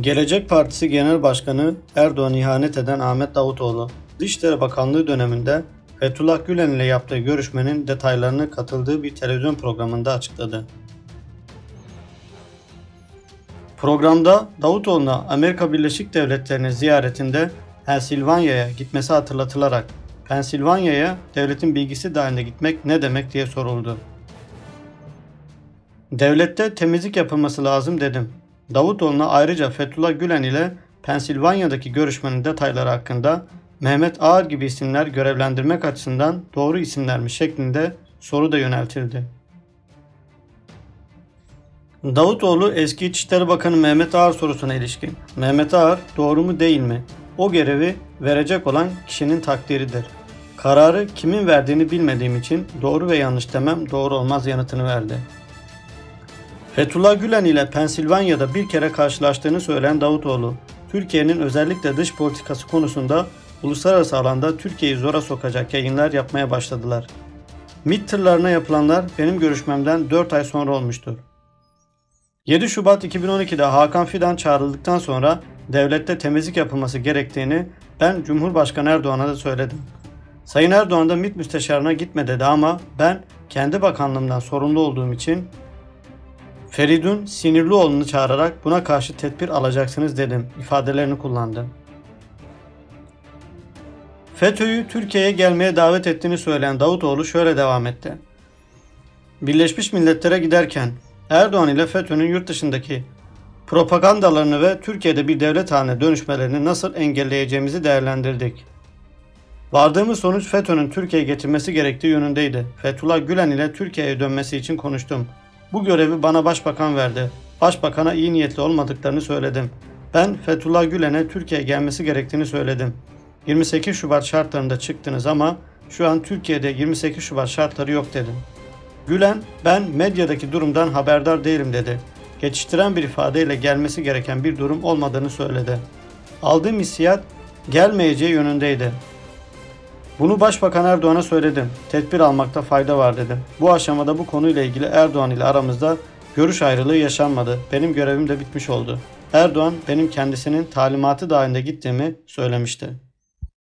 Gelecek Partisi Genel Başkanı Erdoğan ihanet eden Ahmet Davutoğlu, Dışişleri Bakanlığı döneminde Fethullah Gülen ile yaptığı görüşmenin detaylarını katıldığı bir televizyon programında açıkladı. Programda Davutoğlu'na Amerika Birleşik Devletleri'nin ziyaretinde Pensilvanya'ya gitmesi hatırlatılarak Pensilvanya'ya devletin bilgisi dahilinde gitmek ne demek diye soruldu. Devlette temizlik yapılması lazım dedim. Davutoğlu'na ayrıca Fethullah Gülen ile Pensilvanya'daki görüşmenin detayları hakkında Mehmet Ağar gibi isimler görevlendirmek açısından doğru isimler mi şeklinde soru da yöneltildi. Davutoğlu eski İçişleri Bakanı Mehmet Ağar sorusuna ilişkin. Mehmet Ağar doğru mu değil mi? O görevi verecek olan kişinin takdiridir. Kararı kimin verdiğini bilmediğim için doğru ve yanlış demem doğru olmaz yanıtını verdi. Fethullah Gülen ile Pensilvanya'da bir kere karşılaştığını söyleyen Davutoğlu, Türkiye'nin özellikle dış politikası konusunda uluslararası alanda Türkiye'yi zora sokacak yayınlar yapmaya başladılar. MİT tırlarına yapılanlar benim görüşmemden 4 ay sonra olmuştur. 7 Şubat 2012'de Hakan Fidan çağrıldıktan sonra devlette temizlik yapılması gerektiğini ben Cumhurbaşkanı Erdoğan'a da söyledim. Sayın Erdoğan da MİT müsteşarına gitme dedi ama ben kendi bakanlığımdan sorumlu olduğum için Feridun Sinirlioğlu'nu çağırarak buna karşı tedbir alacaksınız dedim ifadelerini kullandı. FETÖ'yü Türkiye'ye gelmeye davet ettiğini söyleyen Davutoğlu şöyle devam etti. Birleşmiş Milletler'e giderken Erdoğan ile FETÖ'nün yurt dışındaki propagandalarını ve Türkiye'de bir devlet haline dönüşmelerini nasıl engelleyeceğimizi değerlendirdik. Vardığımız sonuç FETÖ'nün Türkiye'ye getirmesi gerektiği yönündeydi. Fethullah Gülen ile Türkiye'ye dönmesi için konuştum. Bu görevi bana başbakan verdi. Başbakana iyi niyetli olmadıklarını söyledim. Ben Fethullah Gülen'e Türkiye'ye gelmesi gerektiğini söyledim. 28 Şubat şartlarında çıktınız ama şu an Türkiye'de 28 Şubat şartları yok dedim. Gülen ben medyadaki durumdan haberdar değilim dedi. Geçiştiren bir ifadeyle gelmesi gereken bir durum olmadığını söyledi. Aldığım hissiyat gelmeyeceği yönündeydi. Bunu Başbakan Erdoğan'a söyledim. Tedbir almakta fayda var dedim. Bu aşamada bu konuyla ilgili Erdoğan ile aramızda görüş ayrılığı yaşanmadı. Benim görevim de bitmiş oldu. Erdoğan benim kendisinin talimatı dahilinde gittiğimi söylemişti.